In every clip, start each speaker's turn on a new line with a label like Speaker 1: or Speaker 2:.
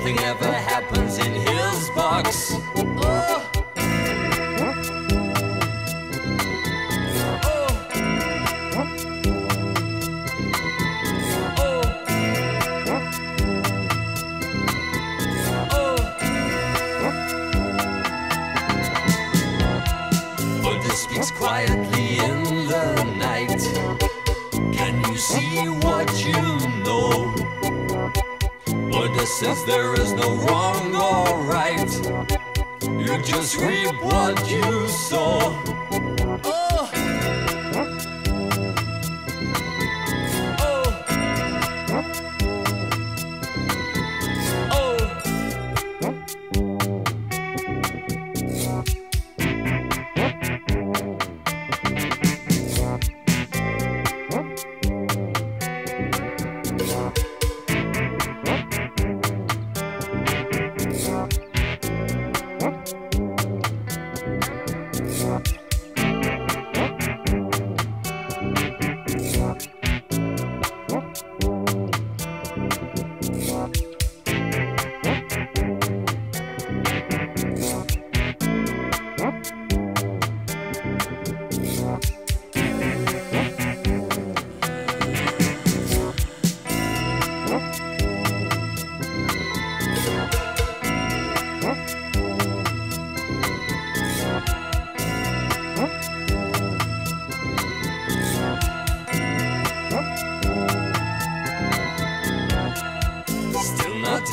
Speaker 1: Nothing ever happens in his box. Oh. Quietly in the night. Can you see what you know? Buddha says there is no wrong or right. You just reap what you sow. Oh.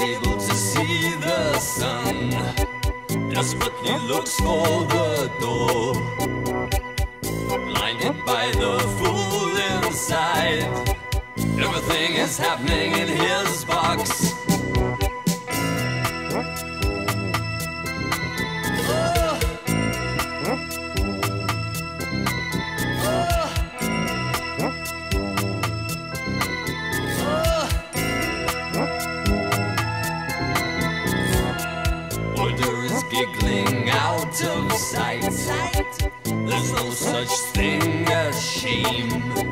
Speaker 1: Able to see the sun. Desperately looks for the door. Blinded by the fool inside. Everything is happening in his box. Giggling out of sight. There's no such thing as shame.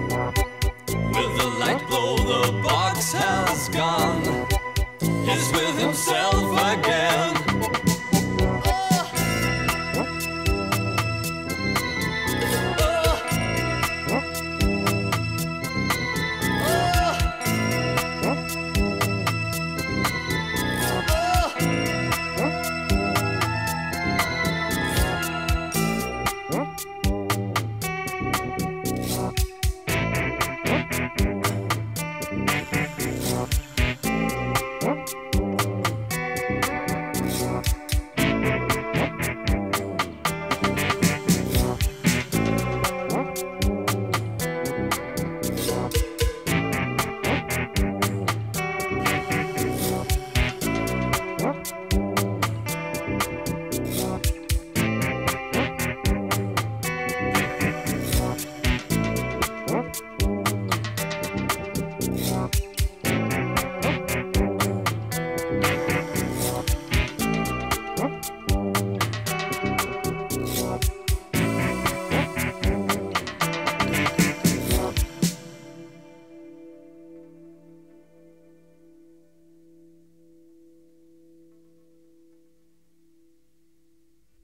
Speaker 1: Gone. He's with himself.